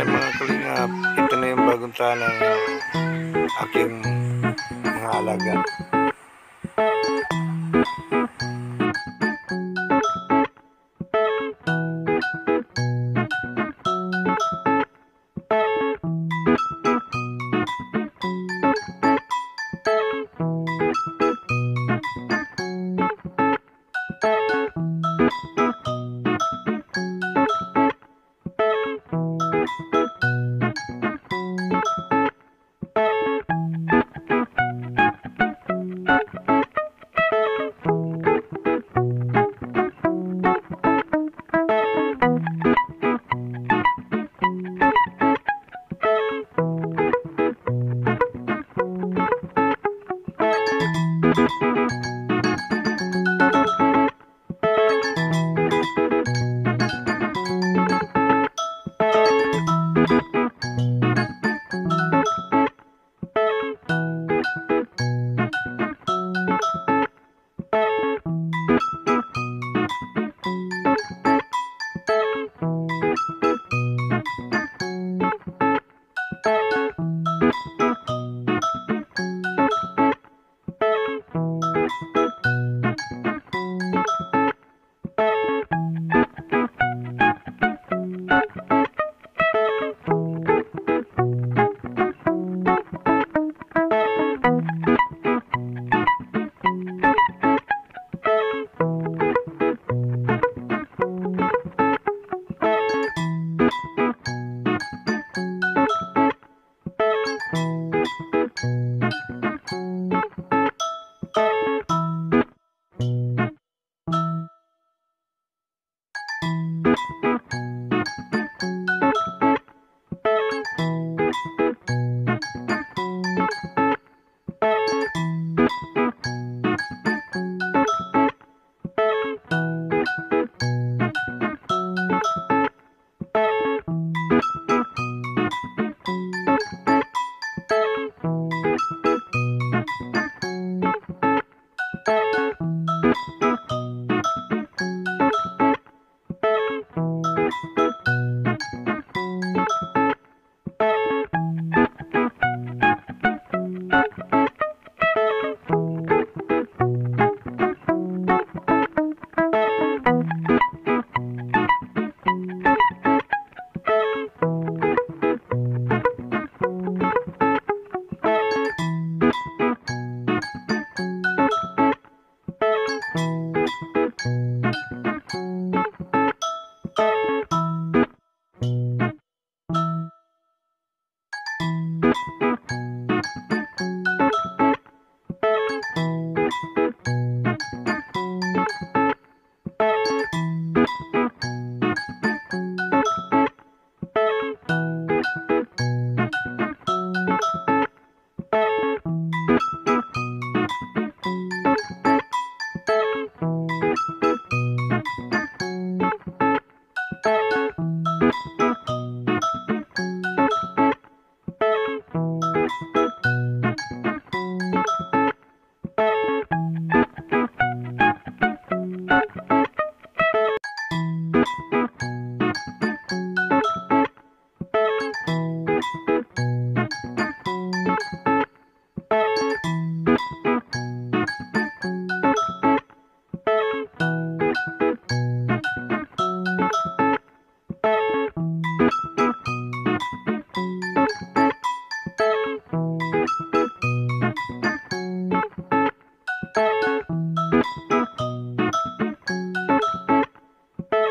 Ay mga kalingap, ito na yung bagong tana ng aking mga alaga.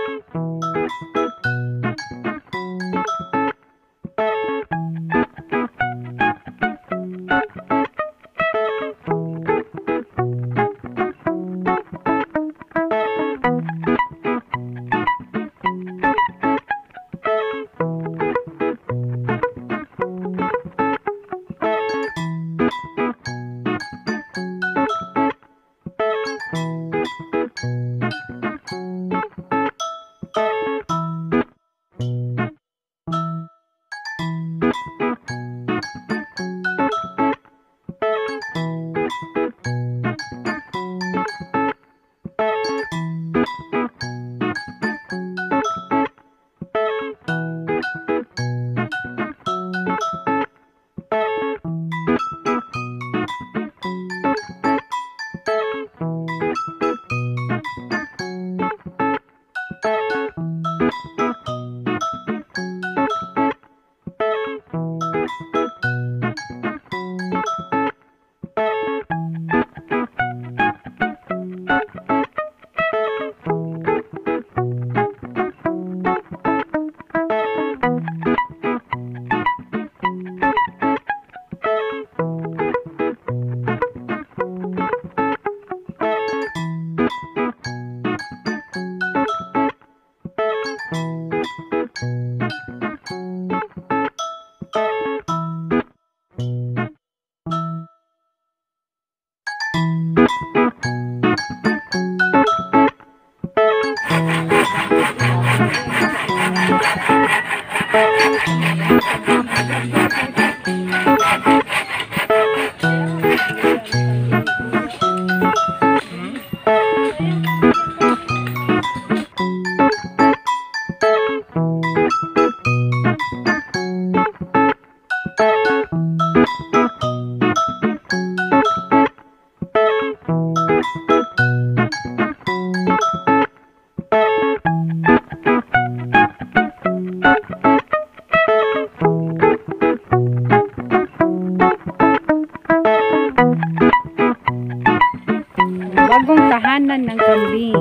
Thank you. tahanan ng kambing.